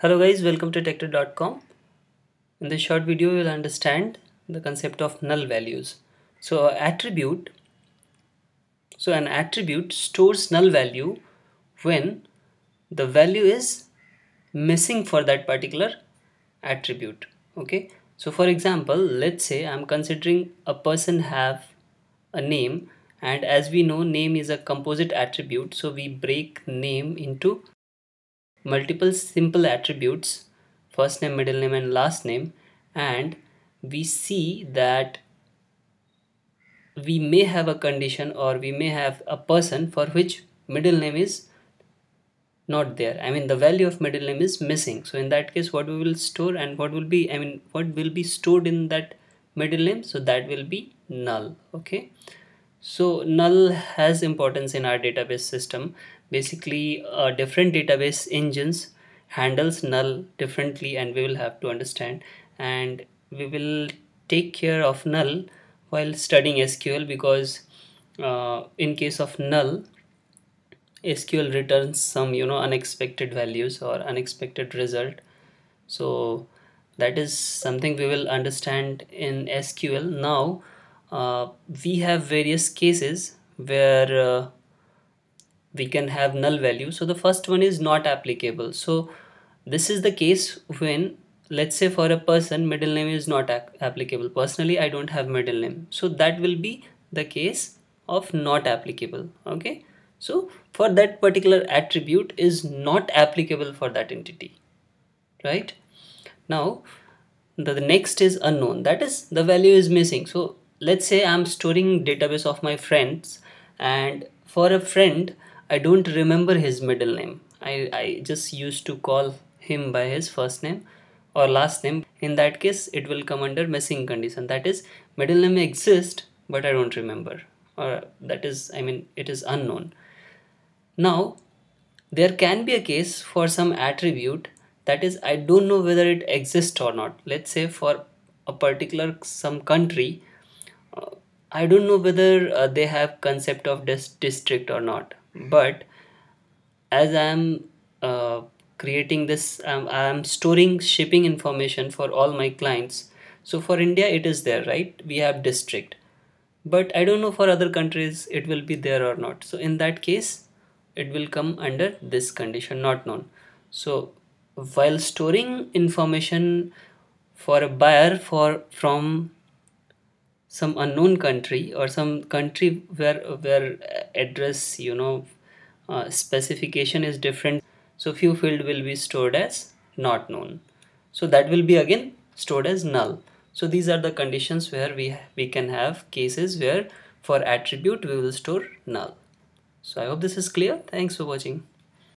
Hello guys, welcome to Techtud.com. In this short video, you will understand the concept of null values. So attribute, so an attribute stores null value when the value is missing for that particular attribute. Okay. So for example, let's say I'm considering a person have a name and as we know name is a composite attribute so we break name into multiple simple attributes first name middle name and last name and we see that we may have a condition or we may have a person for which middle name is not there. I mean the value of middle name is missing. So in that case what we will store and what will be i mean what will be stored in that middle name? So that will be null. Okay so null has importance in our database system. Basically uh, different database engines handles null differently and we will have to understand. And we will take care of null while studying SQL because uh, in case of null SQL returns some you know unexpected values or unexpected result. So that is something we will understand in SQL now uh, we have various cases where uh, we can have null value. So the first one is not applicable. So this is the case when let's say for a person middle name is not applicable. Personally i don't have middle name. So that will be the case of not applicable. Okay? So for that particular attribute is not applicable for that entity. Right? Now the, the next is unknown. That is the value is missing. So let's say i'm storing database of my friends and for a friend I don't remember his middle name. I, I just used to call him by his first name or last name. In that case, it will come under missing condition. That is, middle name exists, but I don't remember. Or that is, I mean, it is unknown. Now, there can be a case for some attribute that is, I don't know whether it exists or not. Let's say for a particular some country, I don't know whether uh, they have concept of this district or not but as i'm uh, creating this um, i'm storing shipping information for all my clients. So for india it is there right? We have district. But i don't know for other countries it will be there or not. So in that case it will come under this condition not known. So while storing information for a buyer for from some unknown country or some country where where address you know uh, specification is different. So few field will be stored as not known. So that will be again stored as null. So these are the conditions where we we can have cases where for attribute we will store null. So i hope this is clear. Thanks for watching